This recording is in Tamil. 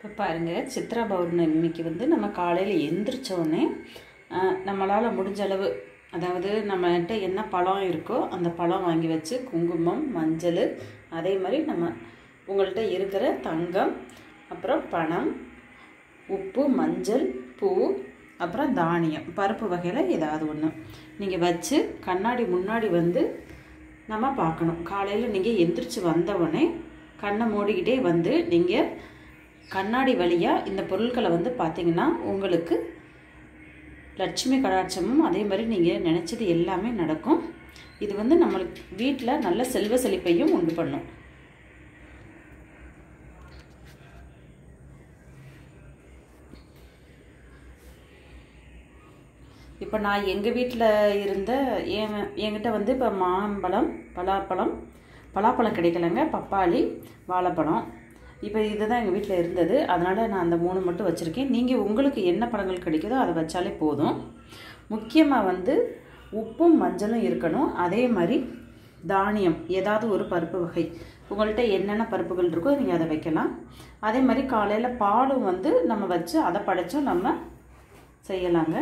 இப்போ பாருங்கள் சித்ரா பௌர்ணமிக்கு வந்து நம்ம காலையில் எந்திரிச்சோடனே நம்மளால் முடிஞ்ச அளவு அதாவது நம்மகிட்ட என்ன பழம் இருக்கோ அந்த பழம் வாங்கி வச்சு குங்குமம் மஞ்சள் அதே மாதிரி நம்ம உங்கள்கிட்ட இருக்கிற தங்கம் அப்புறம் பணம் உப்பு மஞ்சள் பூ அப்புறம் தானியம் பருப்பு வகையில் ஏதாவது ஒன்று நீங்கள் வச்சு கண்ணாடி முன்னாடி வந்து நம்ம பார்க்கணும். காலையில் நீங்கள் எந்திரிச்சு வந்தவுடனே கண்ணை மூடிக்கிட்டே வந்து நீங்கள் கண்ணாடி வழியாக இந்த பொருட்களை வந்து பார்த்தீங்கன்னா உங்களுக்கு லட்சுமி கடாட்சமும் அதே மாதிரி நீங்கள் நினச்சது எல்லாமே நடக்கும். இது வந்து நம்மளுக்கு வீட்டில் நல்ல செல்வ செழிப்பையும் உண்டு பண்ணும். இப்போ நான் எங்கள் வீட்டில் இருந்த என் என்கிட்ட வந்து இப்போ மாம்பழம் பலாப்பழம் பலாப்பழம் கிடைக்கலங்க. பப்பாளி வாழைப்பழம். இப்போ இதுதான் எங்கள் வீட்டில் இருந்தது. அதனால் நான் அந்த மூணு மட்டும் வச்சுருக்கேன். நீங்கள் உங்களுக்கு என்ன பழங்கள் கிடைக்குதோ அதை வச்சாலே போதும். முக்கியமாக வந்து உப்பும் மஞ்சளும் இருக்கணும். அதே மாதிரி தானியம் ஏதாவது ஒரு பருப்பு வகை. உங்கள்கிட்ட என்னென்ன பருப்புகள் இருக்கோ நீங்கள் அதை வைக்கலாம். அதே மாதிரி காலையில் பாலும் வந்து நம்ம வச்சு அதை படைச்சும் நம்ம செய்யலாங்க.